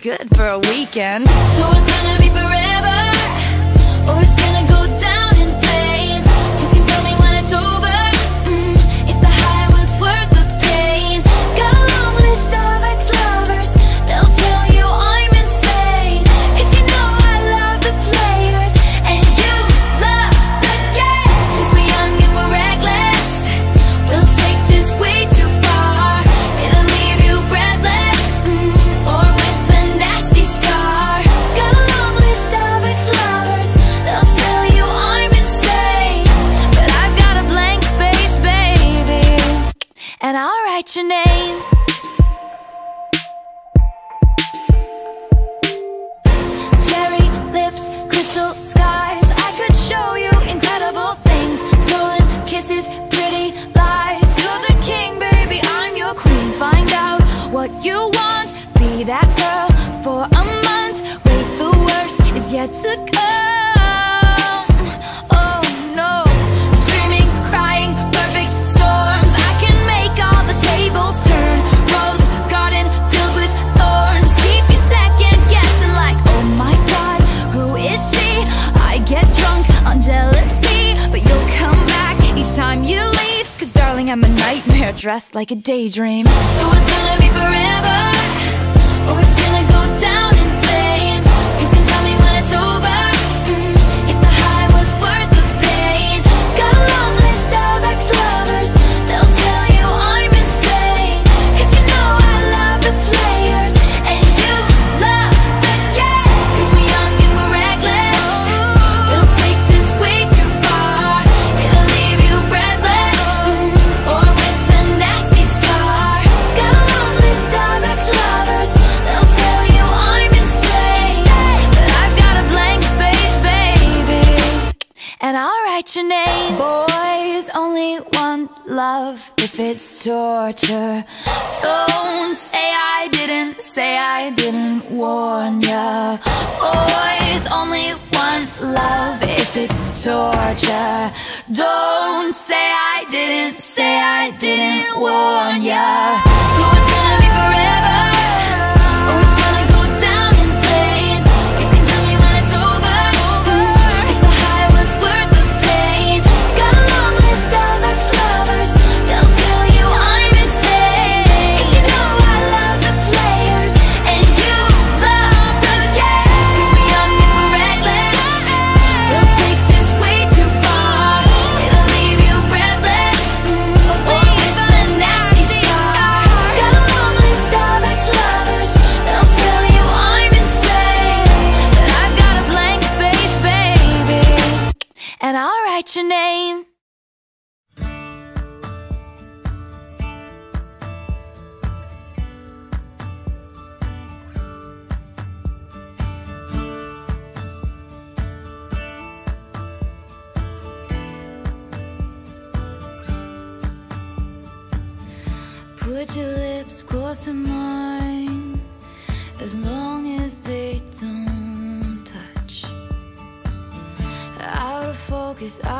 good for a weekend. So it's gonna be forever. like a daydream. So I.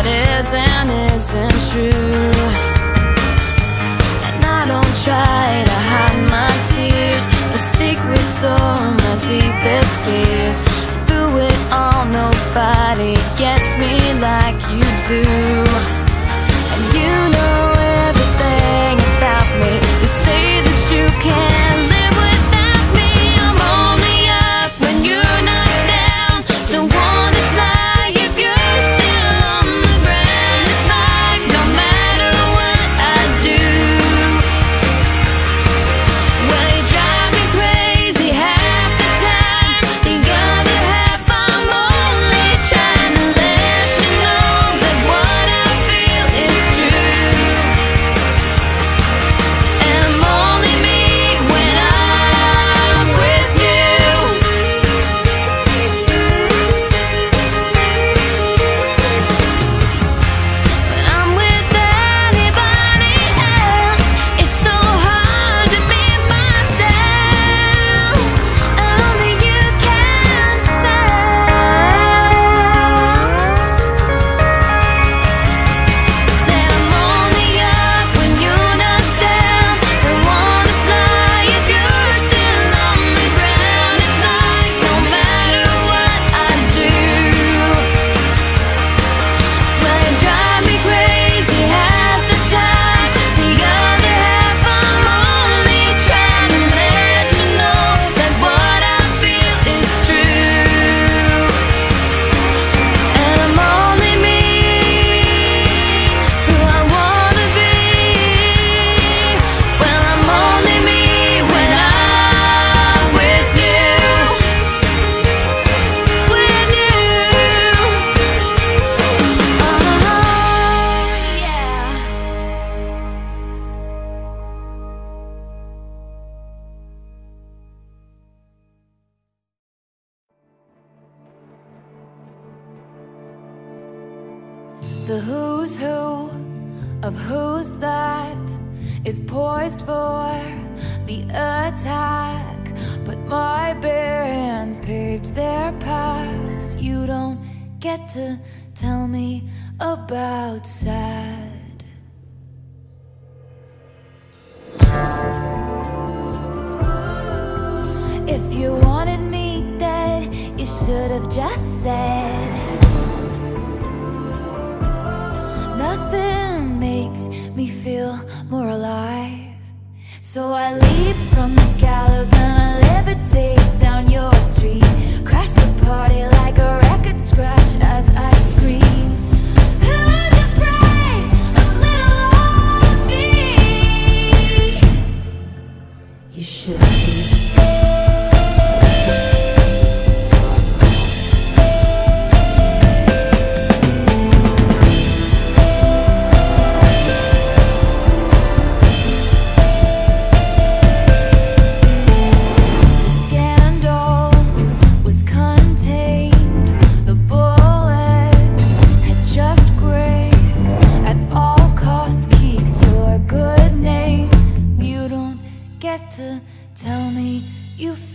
what is and isn't true. And I don't try to hide my tears, my secrets or my deepest fears. Through it all, nobody gets me like you do.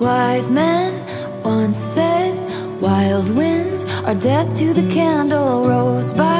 Wise men once said, wild winds are death to the candle, rose. By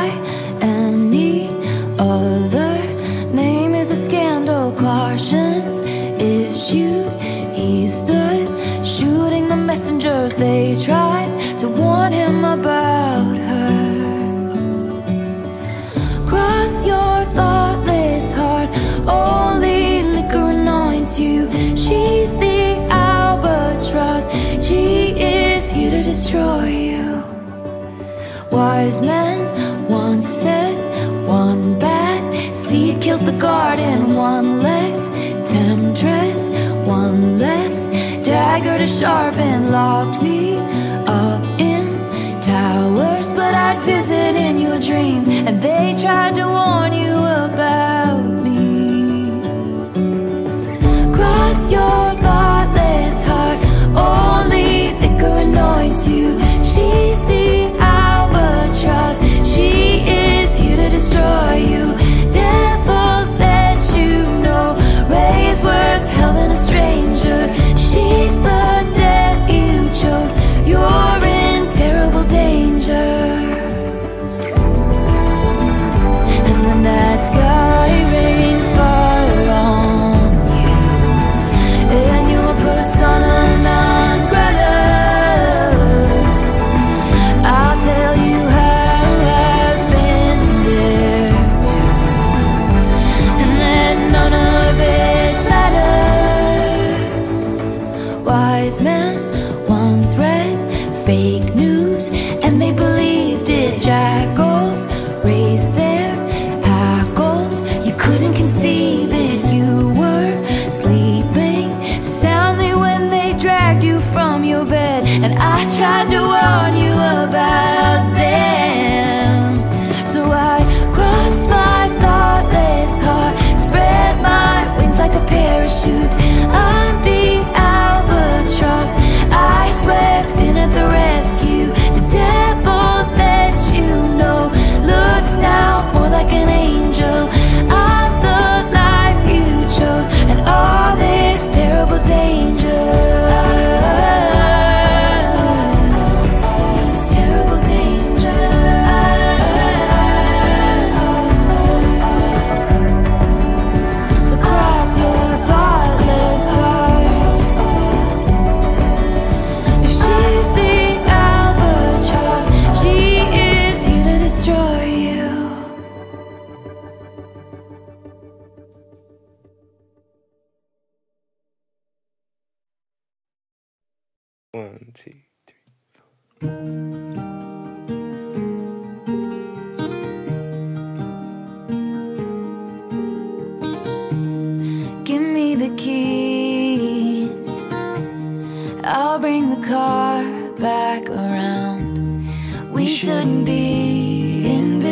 wise men. One said, one bad seed kills the garden One less. Temptress, one less. Dagger to sharpen Locked me up in towers. But I'd visit in your dreams And they tried to warn you about me. Cross your thoughtless heart. Only liquor anoints you. She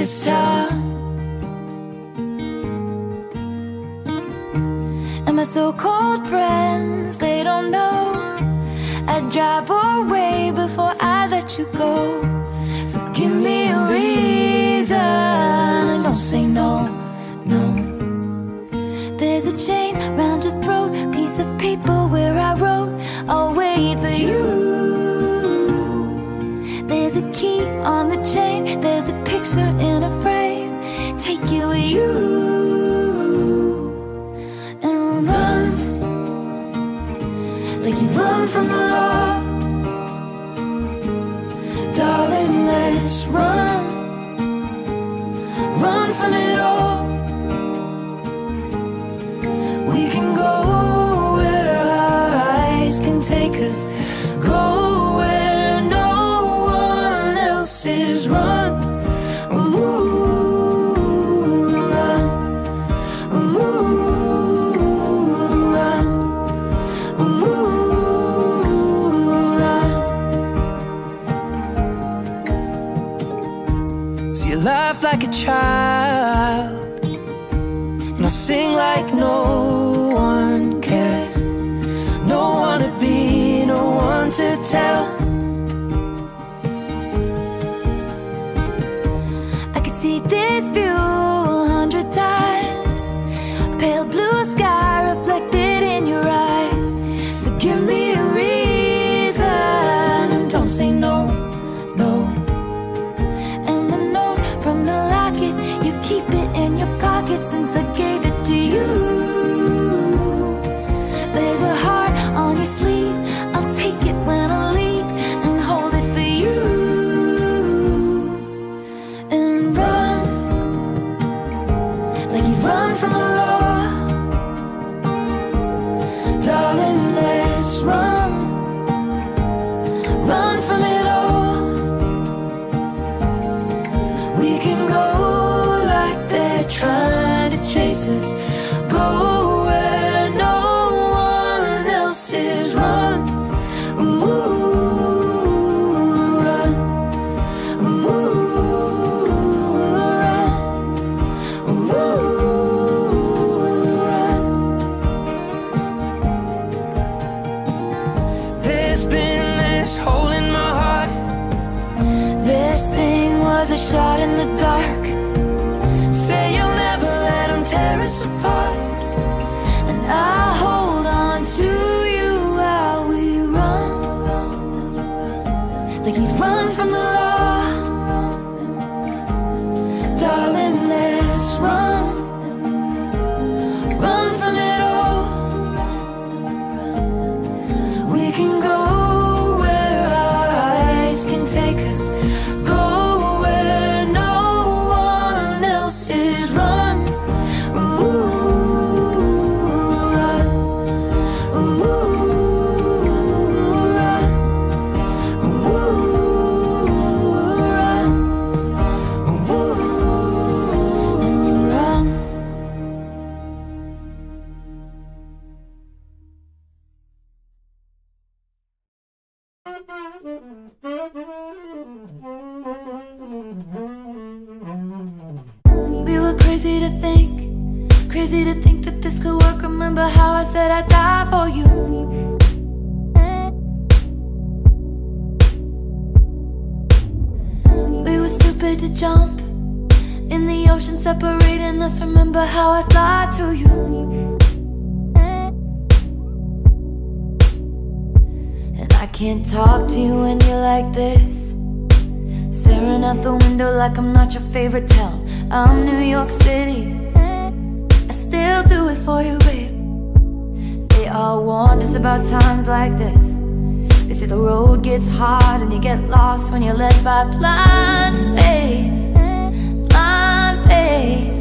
this. And my so called friends, they don't know. I'd drive away before I let you go. So give me a reason. Don't say no, no. There's a chain round your throat, piece of paper where I wrote, I'll wait for you. On the chain, there's a picture in a frame. Take it with you and run like you run from the law. Darling, let's run, run from it all. We can go where our eyes can take us. Child. And I sing like no one cares. No one to be, no one to tell crazy to think, crazy to think that this could work. Remember how I said I'd die for you? We were stupid to jump in the ocean, separating us. Remember how I fly to you? And I can't talk to you when you're like this. Staring out the window like I'm not your favorite town. I'm New York City. I still do it for you, babe. They all warned us about times like this. They say the road gets hard and you get lost when you're led by blind faith. Blind faith.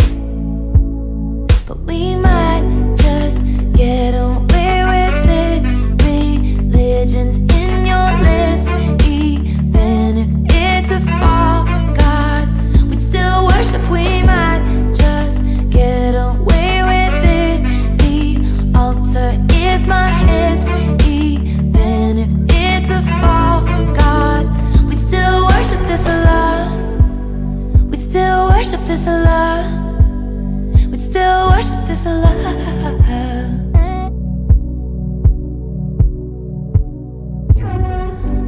But we might just get away with it. Religions in your lips. This love. We'd still worship this love.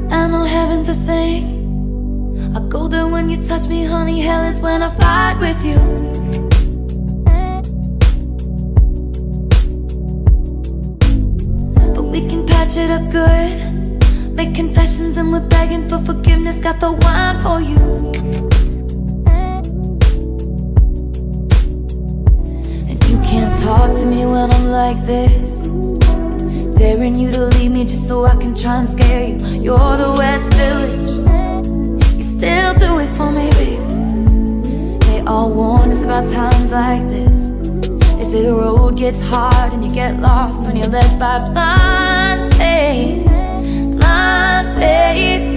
I know heaven's a thing. I go there when you touch me, honey. Hell is when I fight with you. Patch it up good. Make confessions and we're begging for forgiveness. Got the wine for you. To me when I'm like this. Daring you to leave me just so I can try and scare you. You're the West Village. You still do it for me, baby. They all warned us about times like this. They say the road gets hard and you get lost when you're led by blind faith. Blind faith.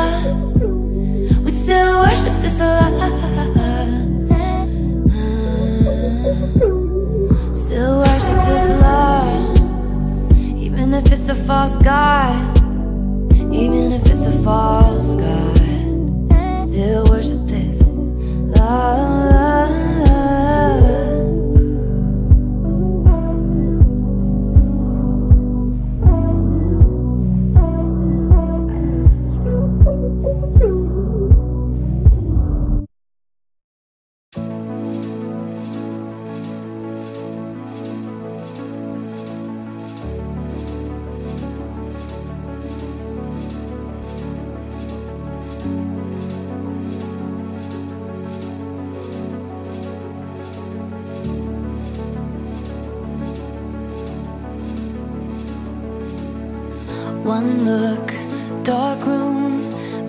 it's god.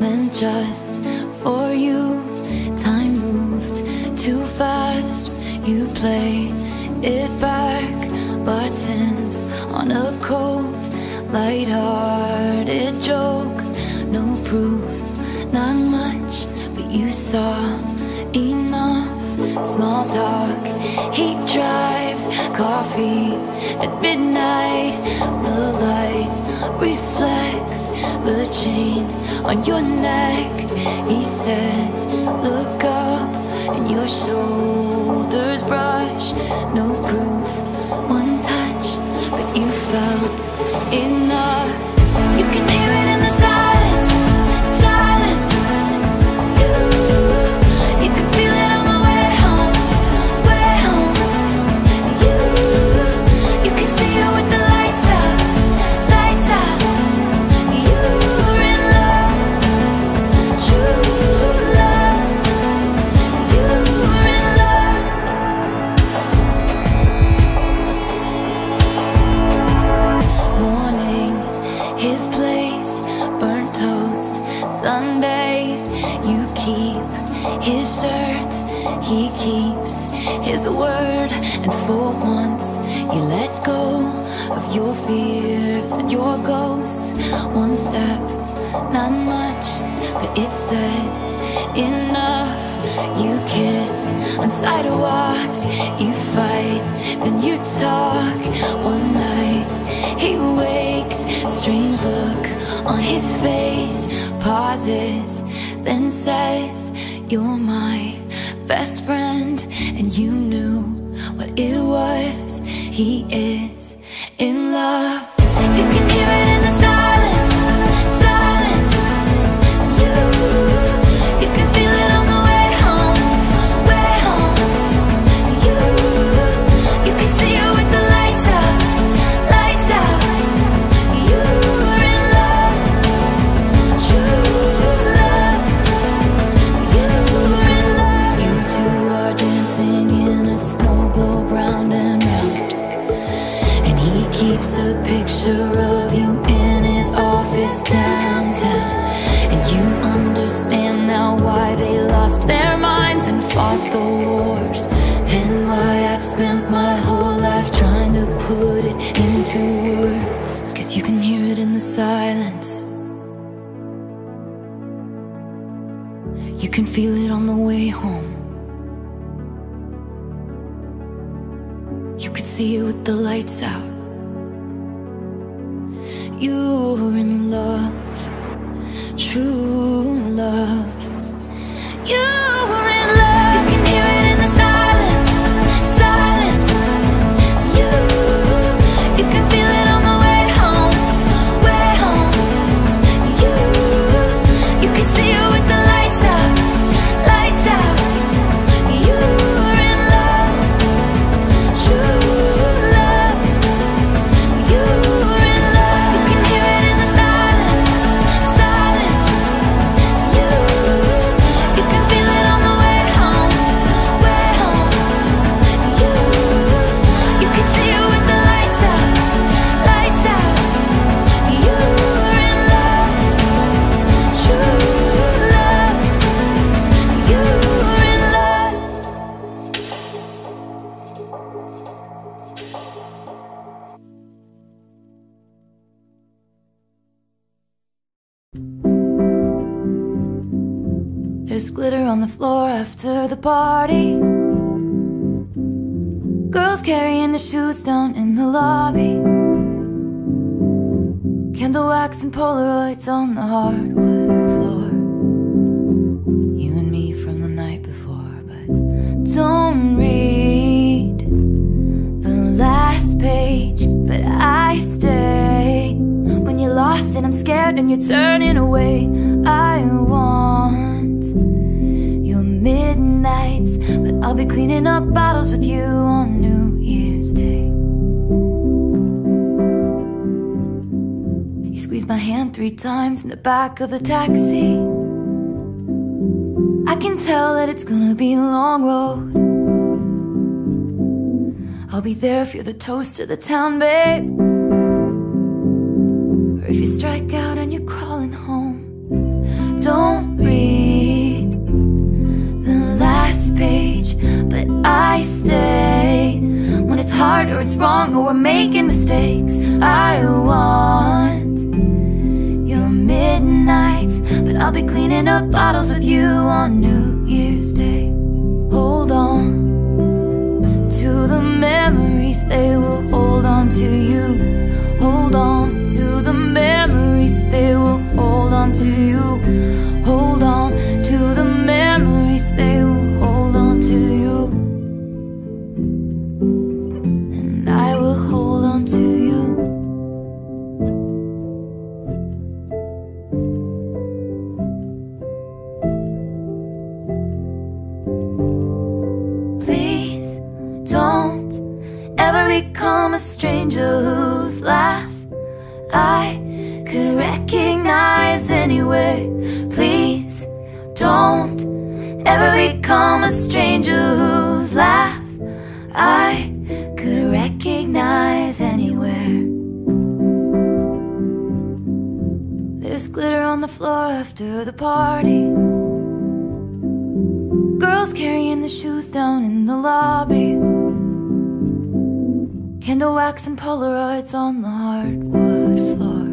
Meant just for you. Time moved too fast. You play it back. Buttons on a coat, light-hearted joke. No proof, not much, but you saw enough. Small talk, he drives coffee at midnight. The light reflects the chain on your neck. He says, Look up, and your shoulders brush. No proof, one touch, but you felt enough. Sidewalks, you fight, then you talk. One night, he wakes, strange look on his face, pauses, then says, You're my best friend, and you knew what it was. He is in love. Glitter on the floor after the party. Girls carrying the shoes down in the lobby. Candle wax and Polaroids on the hardwood floor. You and me from the night before, but don't read the last page. But I stay when you're lost and I'm scared and you're turning away. I want midnights, but I'll be cleaning up bottles with you on New Year's Day. You squeezed my hand three times in the back of the taxi. I can tell that it's gonna be a long road. I'll be there if you're the toast of the town, babe. Or if you strike out I stay when it's hard or it's wrong or we're making mistakes. I want your midnights, but I'll be cleaning up bottles with you on New Year's Day. Hold on to the memories, they will hold on to you. Hold on to the memories, they will hold on to you. Hold on become a stranger whose laugh I could recognize anywhere. Please don't ever become a stranger whose laugh I could recognize anywhere. There's glitter on the floor after the party. Girls carrying the shoes down in the lobby. Candle wax and Polaroids on the hardwood floor.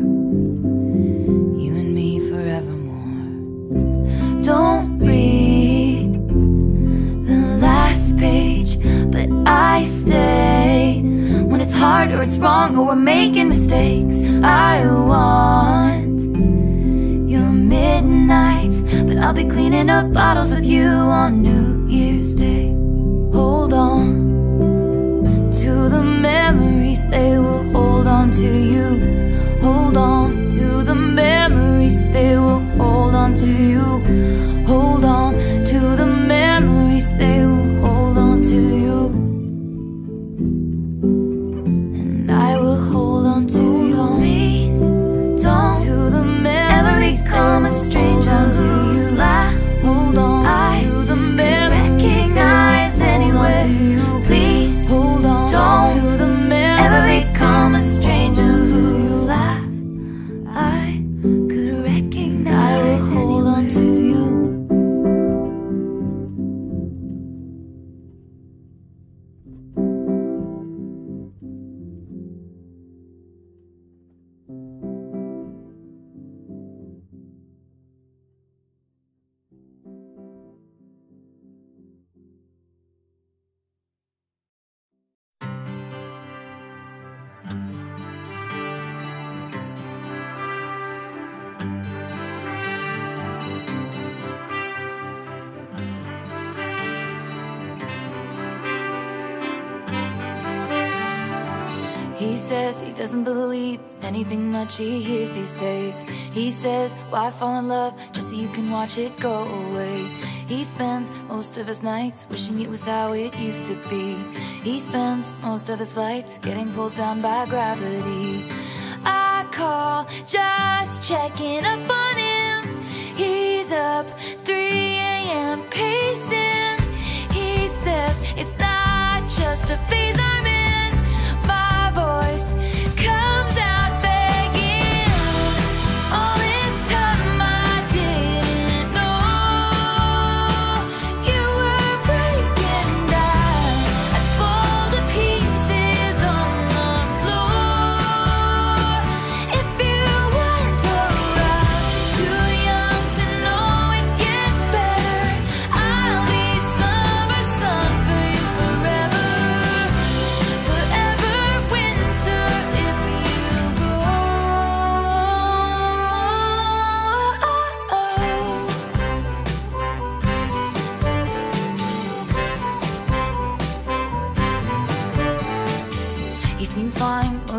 You and me forevermore. Don't read the last page, but I stay when it's hard or it's wrong or we're making mistakes. I want your midnights, but I'll be cleaning up bottles with you on New Year's Day. Hold on the memories, they will hold on to you. Hold on to the memories, they will hold on to you. Hold on to the memories, they doesn't believe anything much he hears these days. He says, why fall in love just so you can watch it go away? He spends most of his nights wishing it was how it used to be. He spends most of his flights getting pulled down by gravity. I call just checking up on him. He's up 3 a.m. pacing. He says it's not just a phase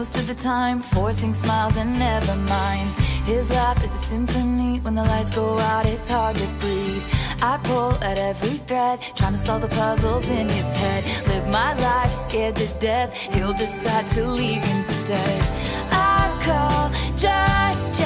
most of the time, forcing smiles and never minds. His life is a symphony. When the lights go out, it's hard to breathe. I pull at every thread, trying to solve the puzzles in his head. Live my life scared to death. He'll decide to leave instead. I call just.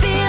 Feel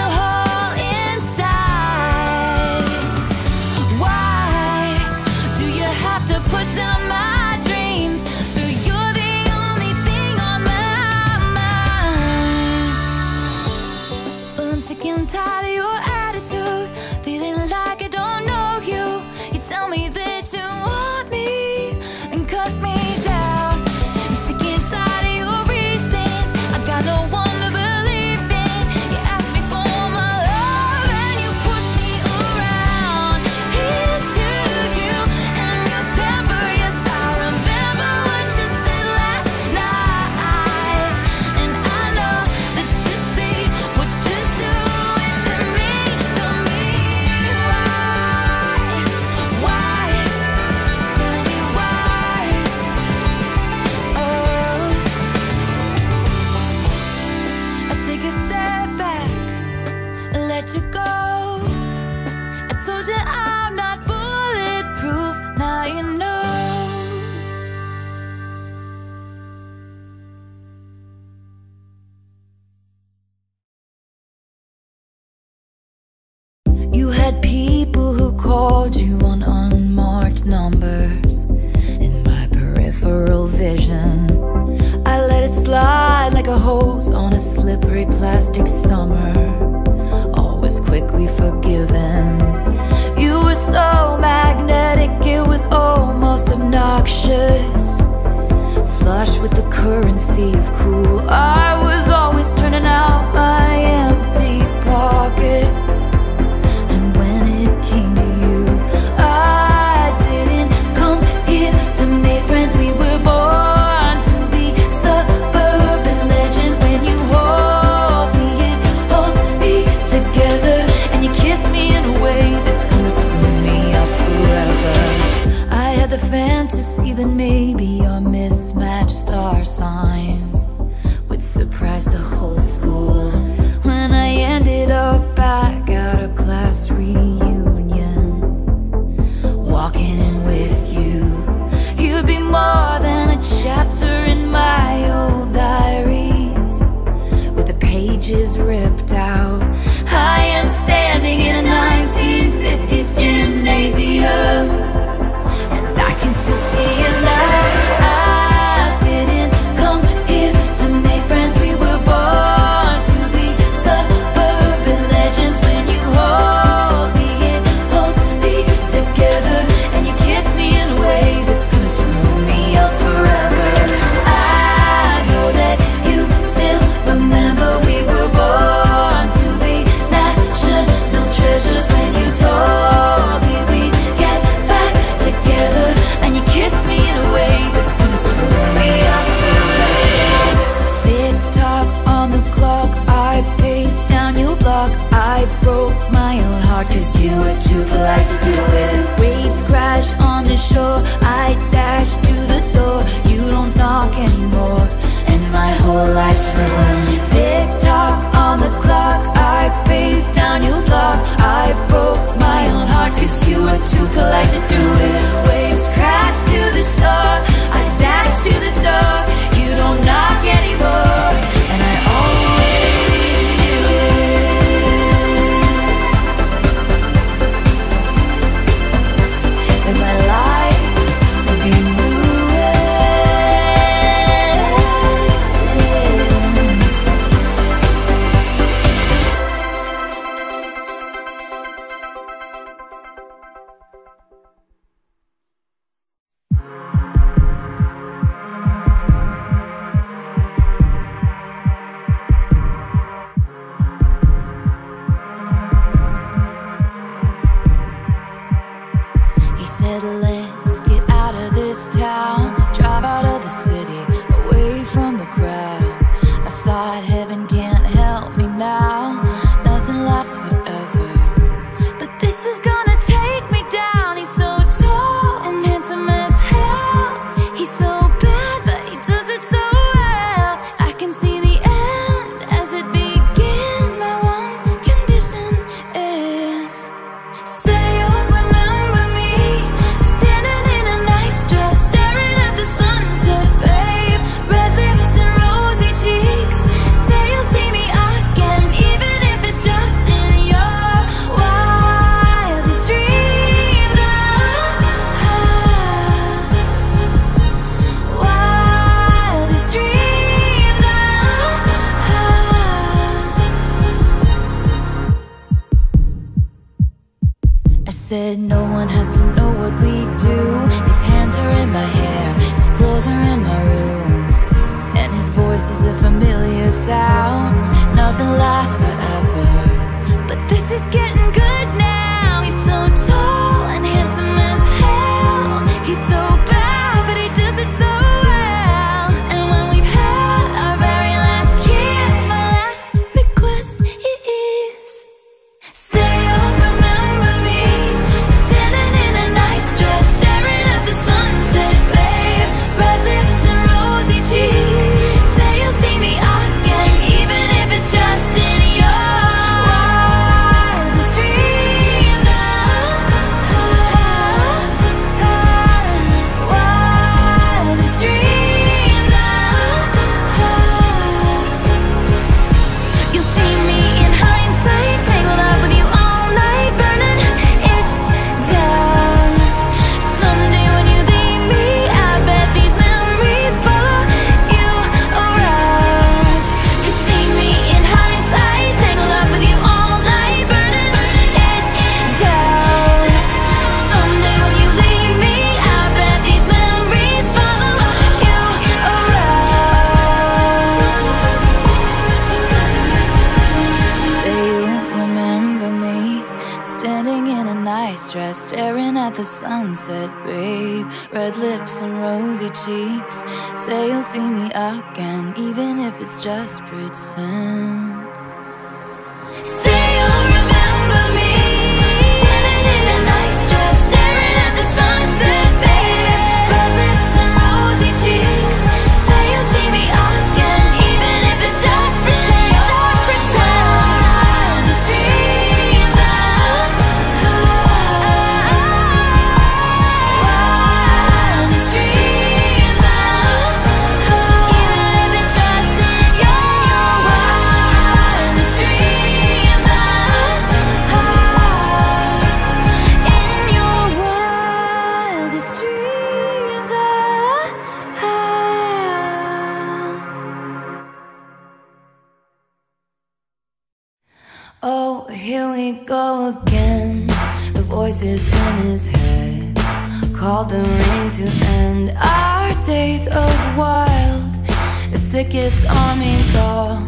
sickest army doll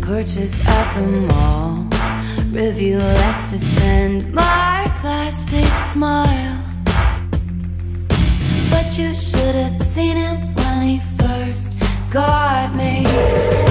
purchased at the mall. Review, let's descend my plastic smile. But you should have seen him when he first got me.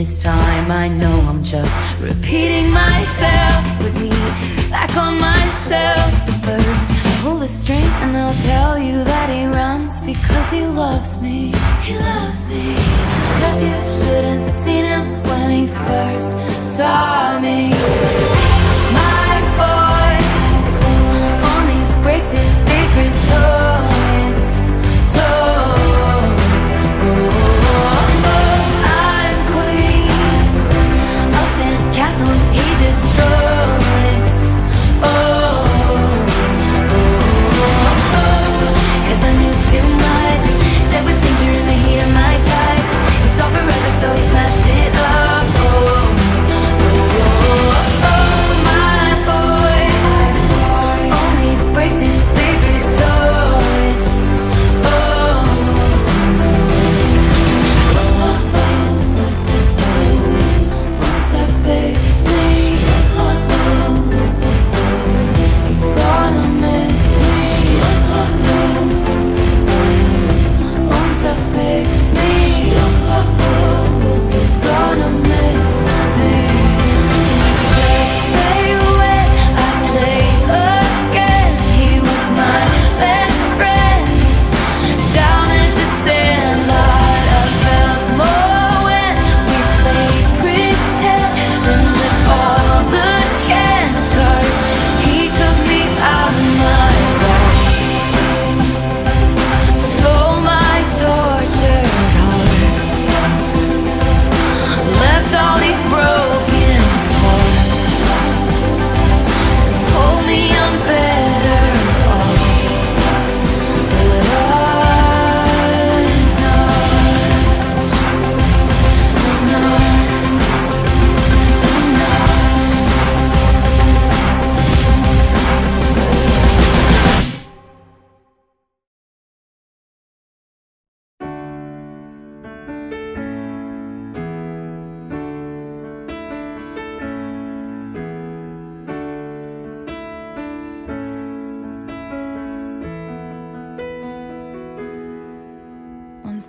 This time. I know I'm just repeating myself. Put me back on my shelf. But first, pull the string and I'll tell you that he runs because he loves me. He loves me. Cause you should have seen him when he first saw me.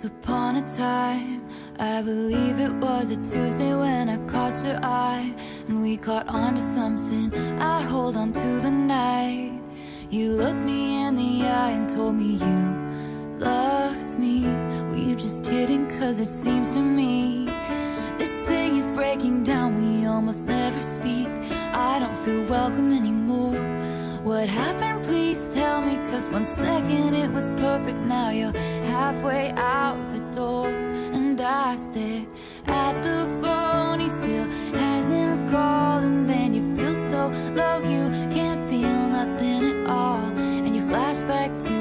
Once upon a time, I believe it was a Tuesday when I caught your eye, and we caught on to something. I hold on to the night. You looked me in the eye and told me you loved me. Were you just kidding? Cause it seems to me this thing is breaking down. We almost never speak. I don't feel welcome anymore. What happened? Please tell me. Cause one second it was perfect. Now you're halfway out the door. And I stare at the phone. He still hasn't called. And then you feel so low. You can't feel nothing at all. And you flash back to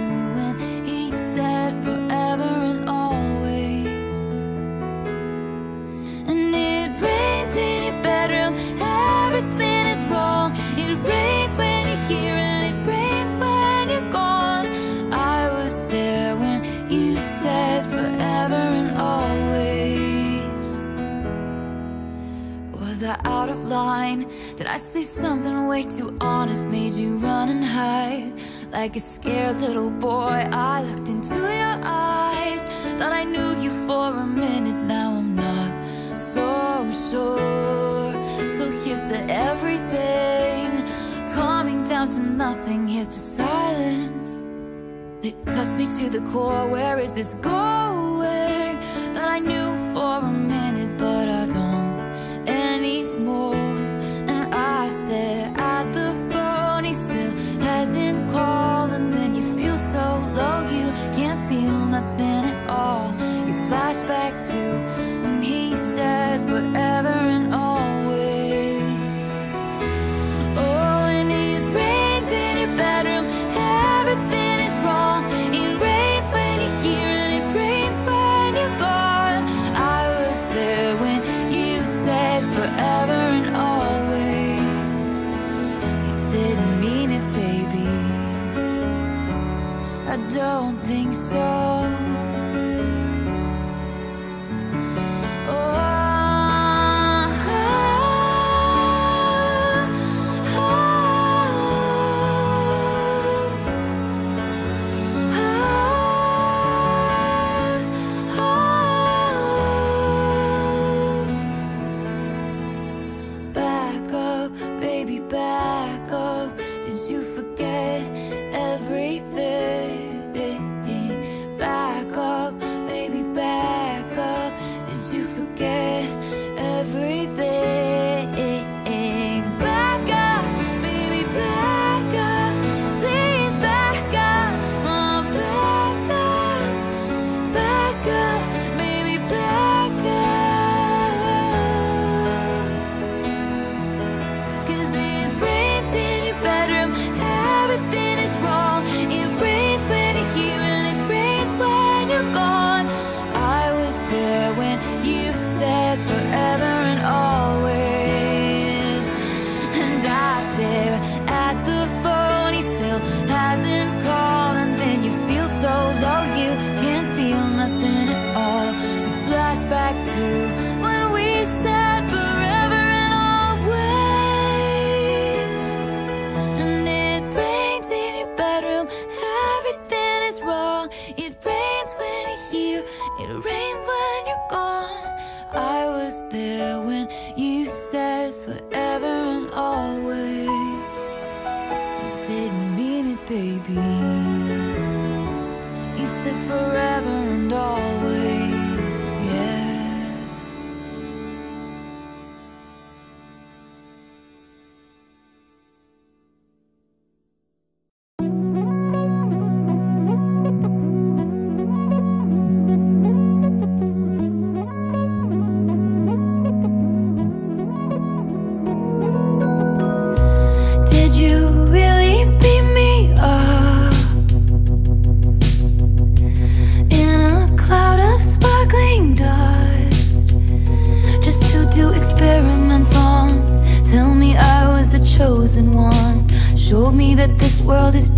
line. Did I say something way too honest? Made you run and hide Like a scared little boy. I looked into your eyes Thought I knew you for a minute. Now I'm not so sure. So here's to everything. Calming down to nothing. Here's to silence That cuts me to the core. Where is this going? That I knew for a minute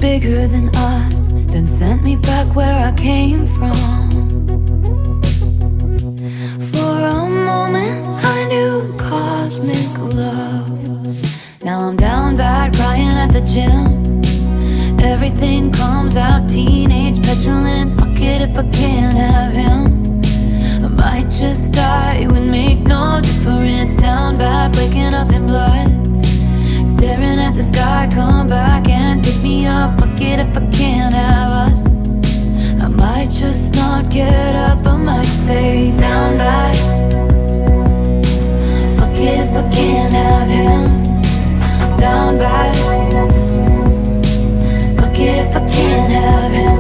bigger than down by. Forget if I can't have him.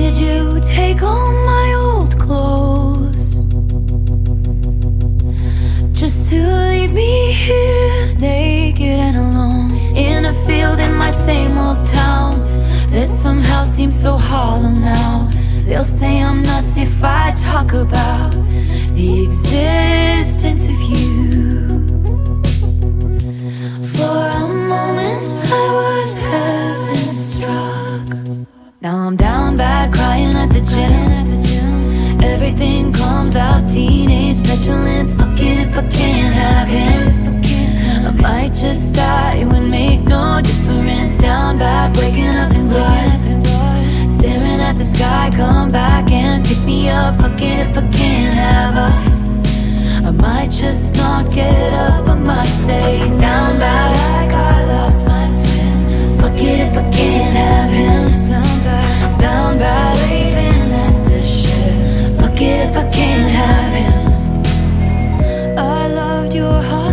Did you take all my old clothes? Just to leave me here naked and alone In a field in my same old town That somehow seems so hollow now. They'll say I'm nuts if I talk about The existence just die. It would make no difference. Down bad, waking up in blood. Staring at the sky, come back and pick me up. Fuck it if I can't have us. I might just not get up, I might stay down bad. Like I lost my twin. Fuck it if I can't have him. Down bad, down bad, leaving at this shit Fuck it if I can't have him. I loved your heart.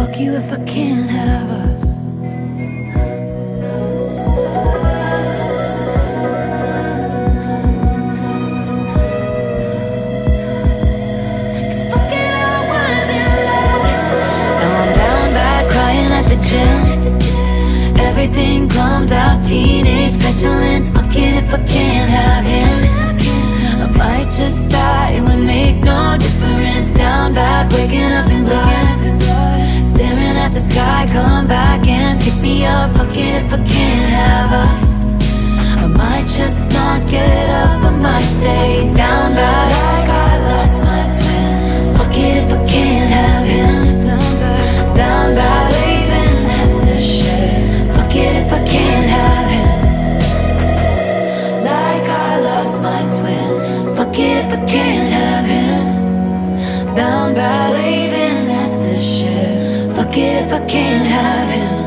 Fuck you if I can't have us. Everything comes out, teenage petulance. Fuck it if I can't have him. I might just die, it would make no difference. Down bad, waking up in blood. The sky, come back and pick me up. Fuck it if I can't have us. I might just not get up, I might stay down bad. Like I lost my twin. Fuck it if I can't have him. Down bad, down bad, leaving at ship. Fuck it if I can't have him. Like I lost my twin. Fuck it if I can't have him. Down bad, if I can't have him.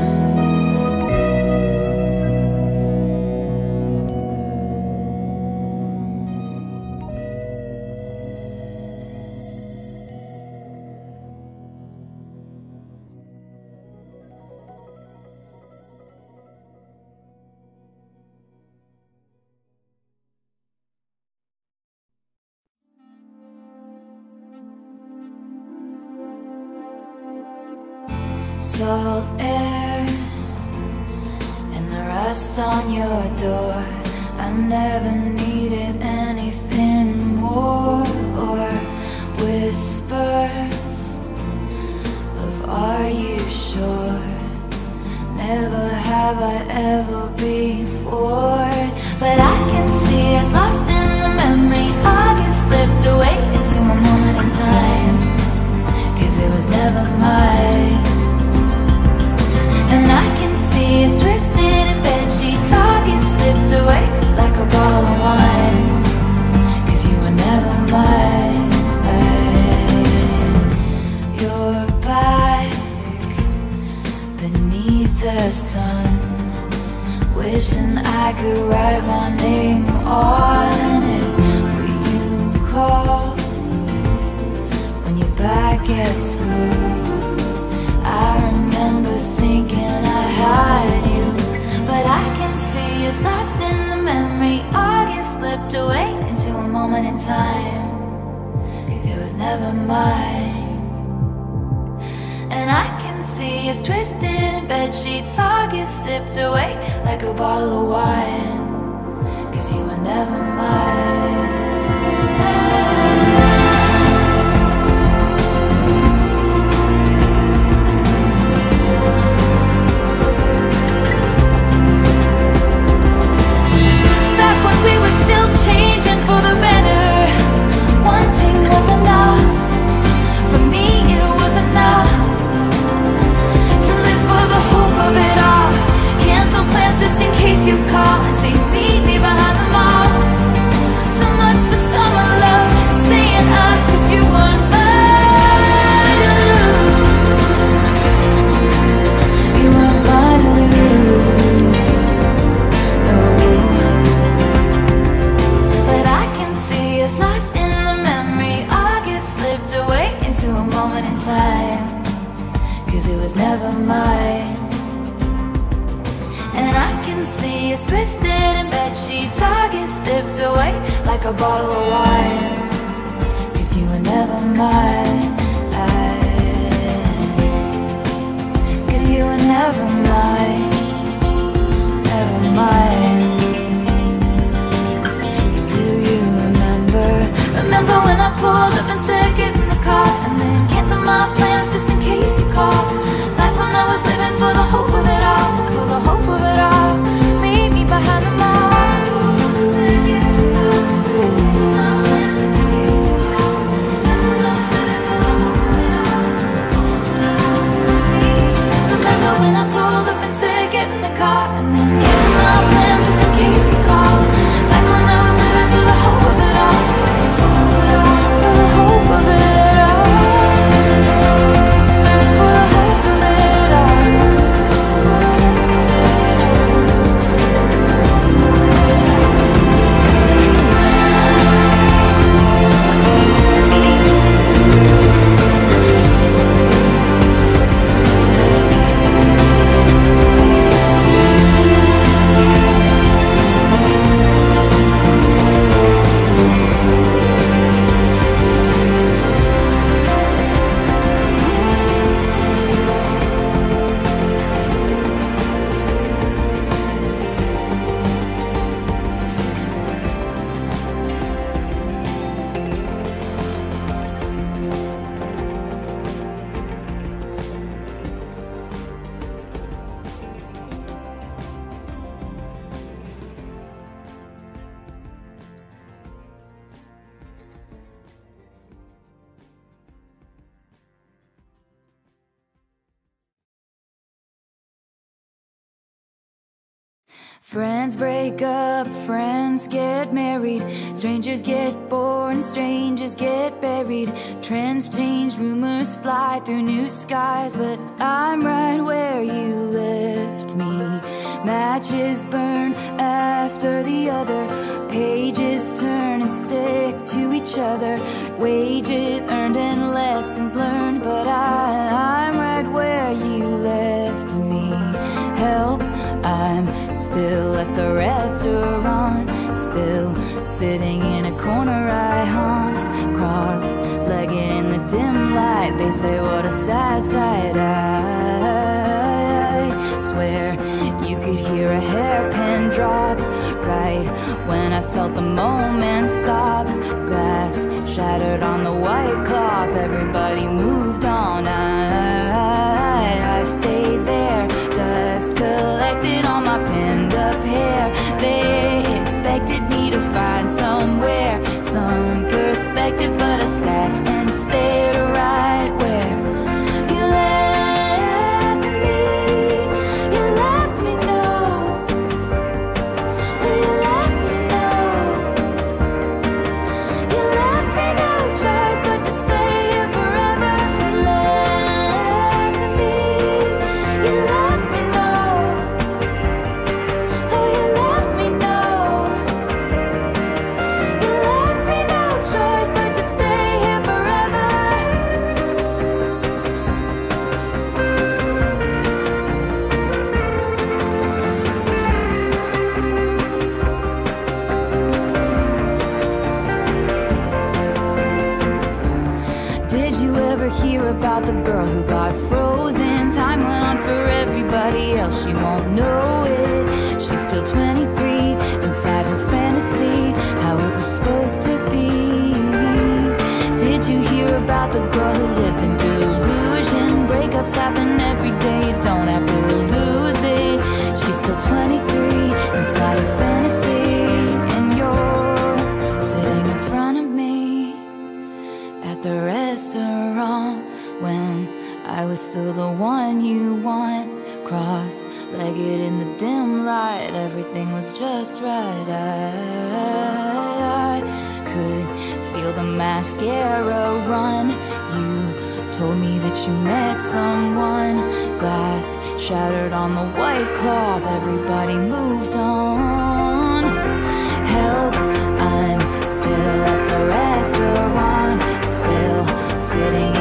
Moment in time. Cause it was never mine. And I can see us twisted in bed sheets. I get sipped away like a bottle of wine. Cause you were never mine. Cause you were never mine. Never mine. Do you remember? Remember when I pulled up and said my plans just in case you call. Back when I was living for the hope of it all, for the hope of it all. Meet me behind the mall. Remember when I pulled up and said, get in the car, and then get to my plans. break up, friends get married, strangers get born, strangers get buried. Trends change, rumors fly through new skies, but I'm right where you left me. Matches burn after the other, pages turn and stick to each other. Wages earned and lessons learned, but I, I'm right where you left me. Help I'm still at the restaurant, still sitting in a corner I haunt, cross-legged in the dim light. They say what a sad sight. I swear you could hear a hairpin drop right when I felt the moment stop. Glass shattered on the white cloth. Everybody moved on. I, I, I stayed there collected all my pinned up hair. They expected me to find somewhere, some perspective, but I sat and stared right where. Shattered on the white cloth, everybody moved on. Help, I'm still at the restaurant, still sitting.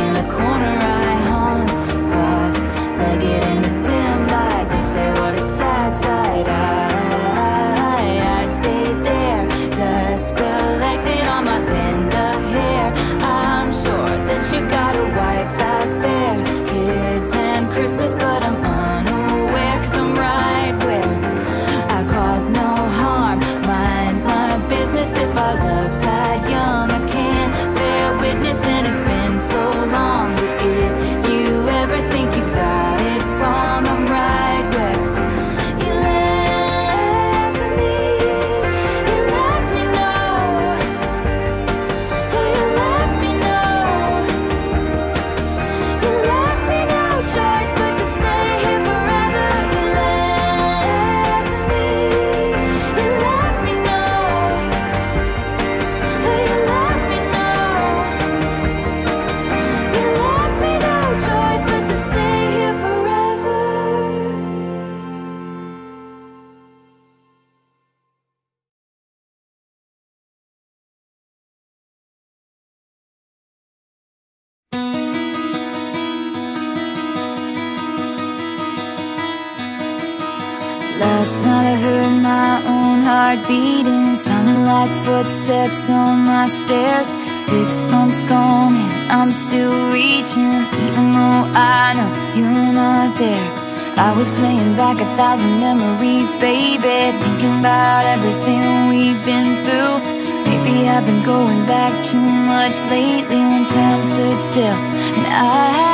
I was playing back a thousand memories, baby. Thinking about everything we've been through. Maybe I've been going back too much lately When time stood still. And I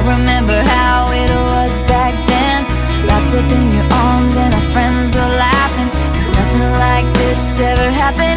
I remember how it was back then. Wrapped up in your arms and our friends were laughing. Cause nothing like this ever happened.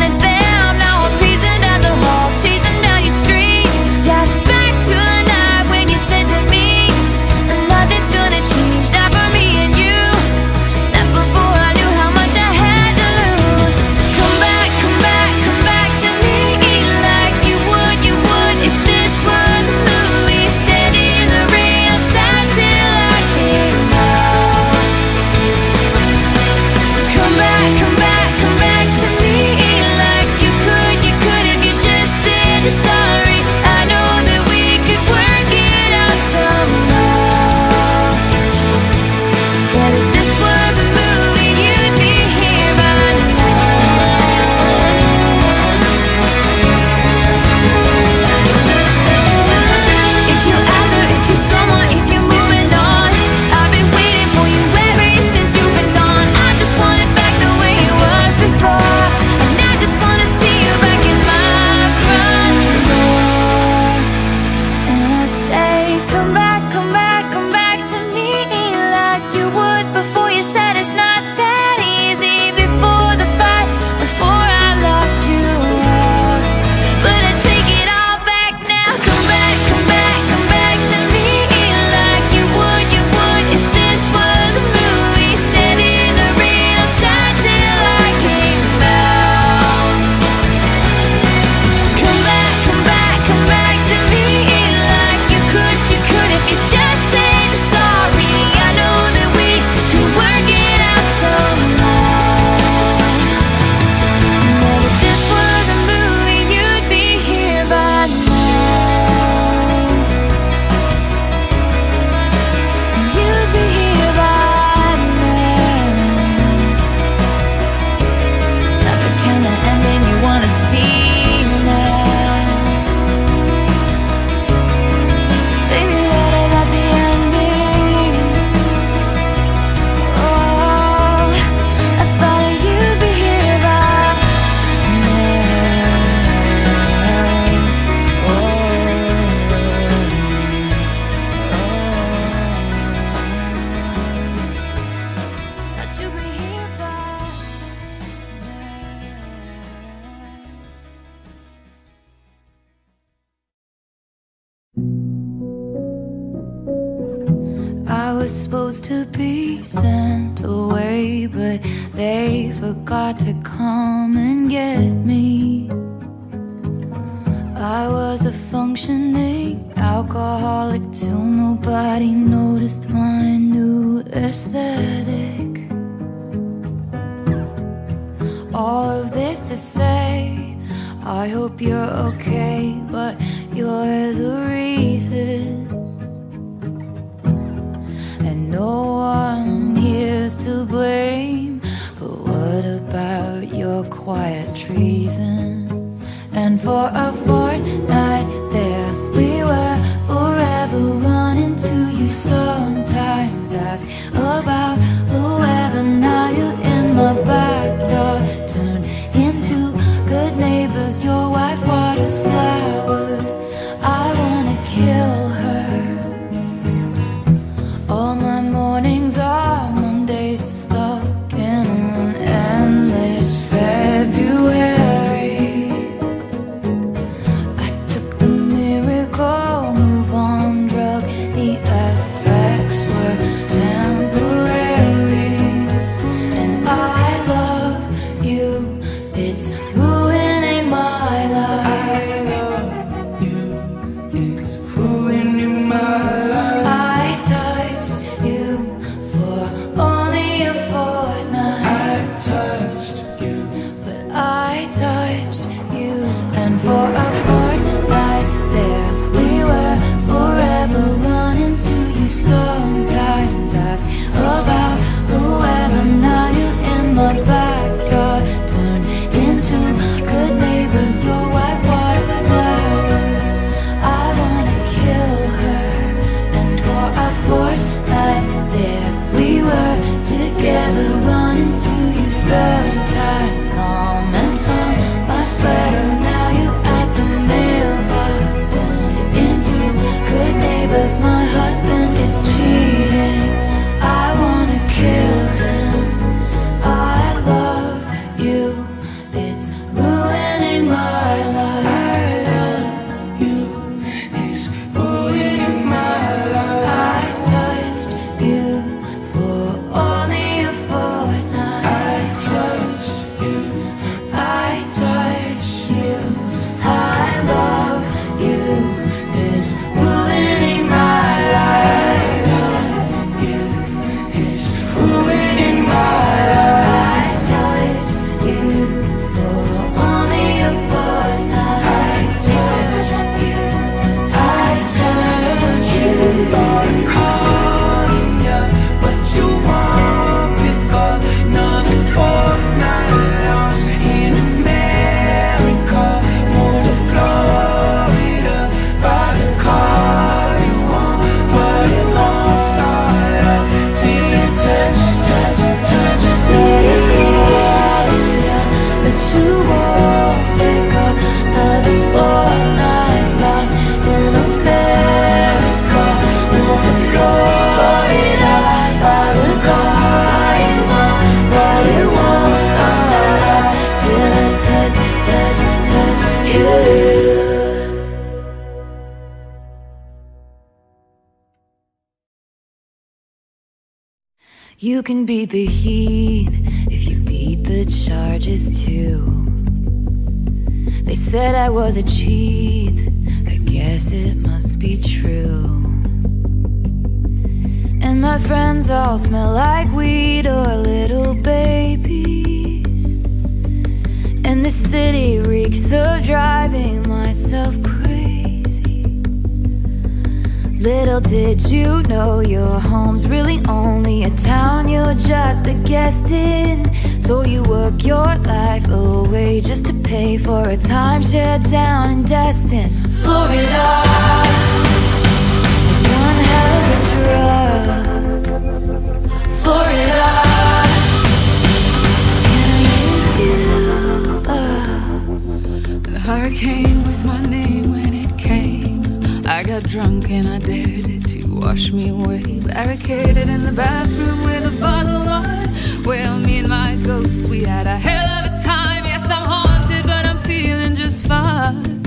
hurricane was my name when it came. I got drunk and I dared it to wash me away. Barricaded in the bathroom with a bottle of wine. Well, me and my ghost, we had a hell of a time. Yes, I'm haunted, but I'm feeling just fine.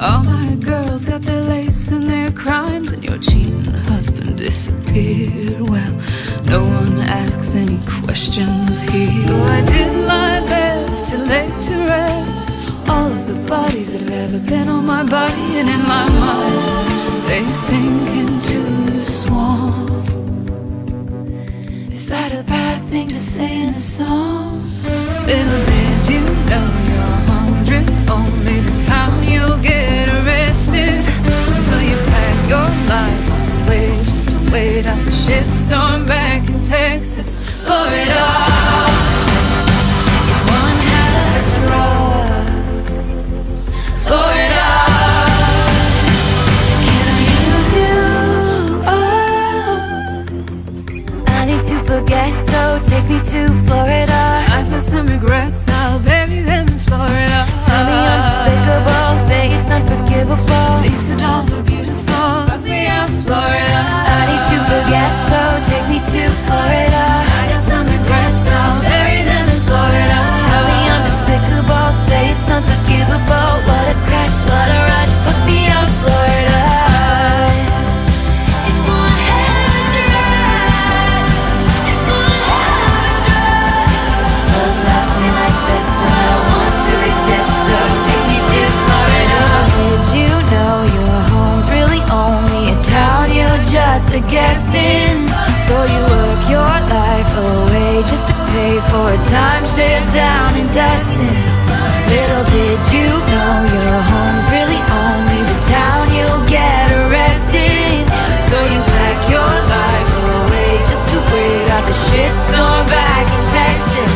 All my girls got their lace and their crimes, and your cheating husband disappeared. Well, no one asks any questions here. So I did my best to lay to rest all of the bodies that have ever been on my body and in my mind. They sink into the swamp. Is that a bad thing to say in a song? Little did you know you're hundred, only the time you'll get arrested. So you pack your life away just to wait out the shitstorm back in Texas, Florida. It's one hell of a drug, take me to Florida. I've got some regrets, I'll bury them in Florida. Tell me I'm despicable, say it's unforgivable. At least the dolls are beautiful. Fuck me out, Florida. I need to forget, so take me to Florida. I got some regrets, I'll bury them in Florida. Tell me I'm despicable, say it's unforgivable. What a crash, what a rush, fuck me up, Florida. A guest in? So you work your life away just to pay for a timeshare down in Destin. Little did you know your home's really only the town you'll get arrested. So you pack your life away just to wait out the shitstorm back in Texas,